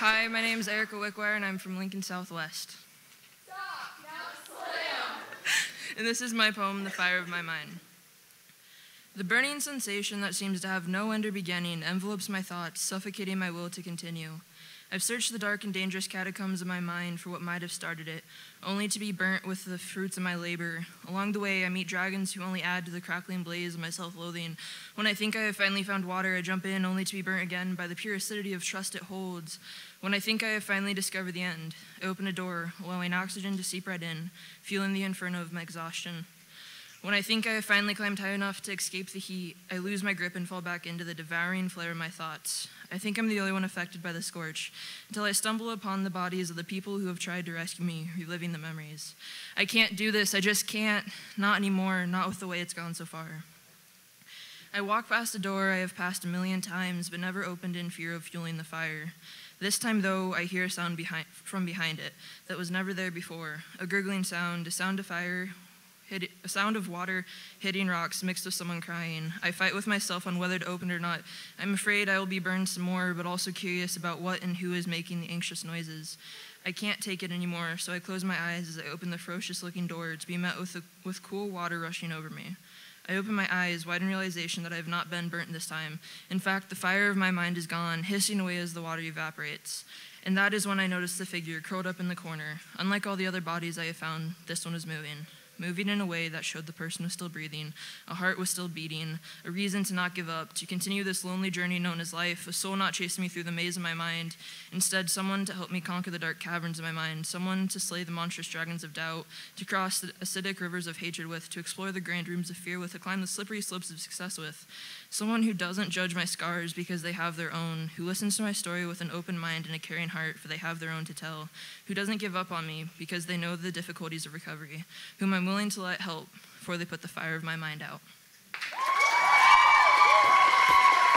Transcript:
Hi, my name is Erica Wickwire, and I'm from Lincoln Southwest. Stop! Now slam! And this is my poem, The Fire of My Mind. The burning sensation that seems to have no end or beginning envelopes my thoughts, suffocating my will to continue. I've searched the dark and dangerous catacombs of my mind for what might have started it, only to be burnt with the fruits of my labor. Along the way, I meet dragons who only add to the crackling blaze of my self loathing. When I think I have finally found water, I jump in only to be burnt again by the pure acidity of trust it holds. When I think I have finally discovered the end, I open a door, allowing oxygen to seep right in, fueling the inferno of my exhaustion. When I think I have finally climbed high enough to escape the heat, I lose my grip and fall back into the devouring flare of my thoughts. I think I'm the only one affected by the scorch, until I stumble upon the bodies of the people who have tried to rescue me, reliving the memories. I can't do this, I just can't. Not anymore, not with the way it's gone so far. I walk past a door I have passed a million times, but never opened in fear of fueling the fire. This time, though, I hear a sound behind, from behind it that was never there before a gurgling sound, a sound of fire hit, a sound of water hitting rocks mixed with someone crying. I fight with myself on whether to open or not. I'm afraid I will be burned some more, but also curious about what and who is making the anxious noises. I can't take it anymore, so I close my eyes as I open the ferocious looking door to be met with, with cool water rushing over me. I open my eyes, wide in realization that I have not been burnt this time. In fact, the fire of my mind is gone, hissing away as the water evaporates. And that is when I notice the figure curled up in the corner. Unlike all the other bodies I have found, this one is moving moving in a way that showed the person was still breathing, a heart was still beating, a reason to not give up, to continue this lonely journey known as life, a soul not chasing me through the maze of my mind. Instead, someone to help me conquer the dark caverns of my mind, someone to slay the monstrous dragons of doubt, to cross the acidic rivers of hatred with, to explore the grand rooms of fear with, to climb the slippery slopes of success with. Someone who doesn't judge my scars because they have their own, who listens to my story with an open mind and a caring heart, for they have their own to tell, who doesn't give up on me because they know the difficulties of recovery, whom I'm willing to let help before they put the fire of my mind out.